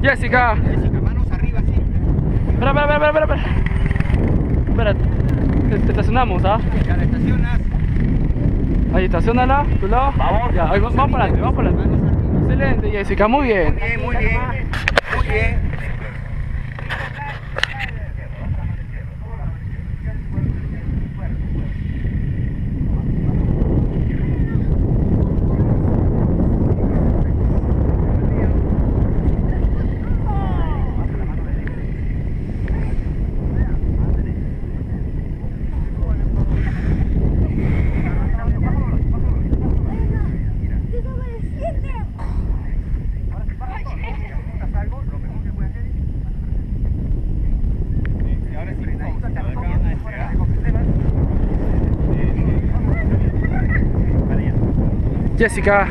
Jessica. Jessica, manos arriba, sí. Espera, espera, espera, espera, espera. Te, estacionamos, ¿ah? Ya la estacionas. Ahí, estacionala, tu lado. Vamos. Ya, ahí, vamos para adelante, vamos para adelante. Excelente, Jessica, muy bien. Muy bien, muy bien. Muy bien. Jessica,